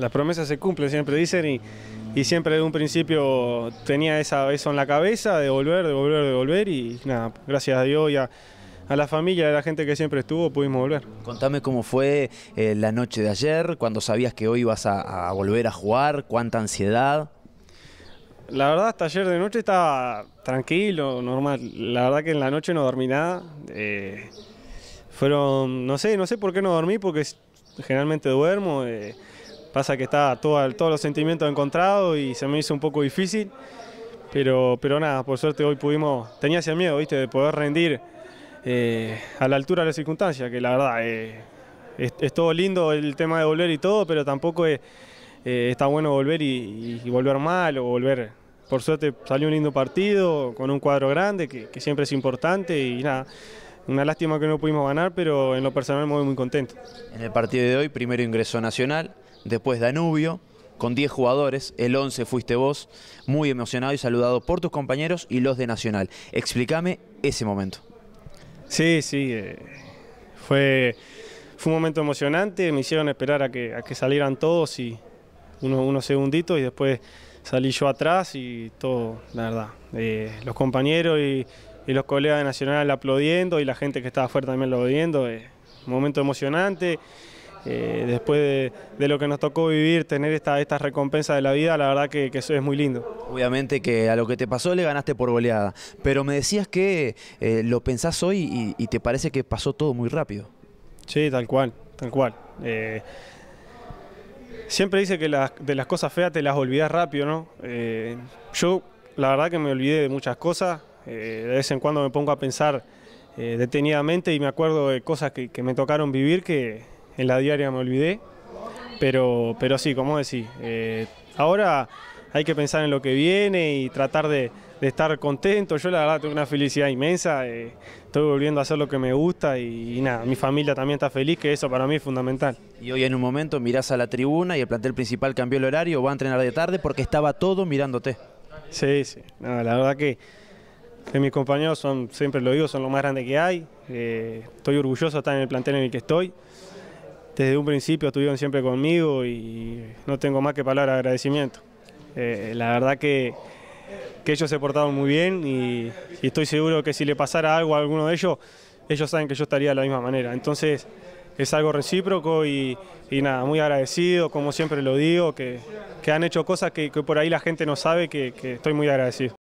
las promesas se cumplen, siempre dicen, y, y siempre de un principio tenía esa, eso en la cabeza, de volver, de volver, de volver, y nada, gracias a Dios y a, a la familia, a la gente que siempre estuvo, pudimos volver. Contame cómo fue eh, la noche de ayer, cuando sabías que hoy ibas a, a volver a jugar, cuánta ansiedad. La verdad, hasta ayer de noche estaba tranquilo, normal. La verdad que en la noche no dormí nada. Eh, fueron, no sé, no sé por qué no dormí, porque generalmente duermo. eh, pasa que estaba todo, todos los sentimientos encontrados y se me hizo un poco difícil. Pero, pero nada, por suerte hoy pudimos, tenía ese miedo, viste, de poder rendir eh, a la altura de las circunstancias, que la verdad eh, es, todo lindo el tema de volver y todo, pero tampoco eh, está bueno volver y, volver mal o volver. Por suerte salió un lindo partido con un cuadro grande que, que siempre es importante y nada. Una lástima que no pudimos ganar, pero en lo personal me voy muy contento. En el partido de hoy, primero ingresó Nacional, después Danubio, con 10 jugadores, el 11 fuiste vos, muy emocionado y saludado por tus compañeros y los de Nacional. Explícame ese momento. Sí, sí. eh, fue, fue un momento emocionante. Me hicieron esperar a que, a que salieran todos y unos, unos segunditos y después salí yo atrás y todo, la verdad. eh, los compañeros y, y los colegas de Nacional aplaudiendo y la gente que estaba afuera también aplaudiendo. eh, un momento emocionante. Eh, después de, de lo que nos tocó vivir, tener esta, esta recompensa de la vida, la verdad que, que eso es muy lindo. Obviamente que a lo que te pasó le ganaste por goleada, pero me decías que eh, lo pensás hoy y, y te parece que pasó todo muy rápido. Sí, tal cual, tal cual. Eh, siempre dice que las- de las cosas feas te las olvidas rápido, ¿no? Yo, la verdad que me olvidé de muchas cosas. de vez en cuando me pongo a pensar detenidamente y me acuerdo de cosas que, que me tocaron vivir que en la diaria me olvidé. Pero, pero sí, como decís, eh, ahora hay que pensar en lo que viene y tratar de, de estar contento. Yo la verdad tengo una felicidad inmensa, eh, estoy volviendo a hacer lo que me gusta y, y nada, mi familia también está feliz, que eso para mí es fundamental. Y hoy en un momento mirás a la tribuna y el plantel principal cambió el horario, va a entrenar de tarde porque estaba todo mirándote. Sí, sí, no, la verdad que, que mis compañeros son, siempre lo digo, son lo más grande que hay. eh, estoy orgulloso de estar en el plantel en el que estoy. Desde un principio estuvieron siempre conmigo y no tengo más que palabras de agradecimiento. Eh, la verdad que, que ellos se portaron muy bien y, estoy seguro que si le pasara algo a alguno de ellos, ellos saben que yo estaría de la misma manera. Entonces es algo recíproco y, nada, muy agradecido, como siempre lo digo, que, que han hecho cosas que, por ahí la gente no sabe, que estoy muy agradecido.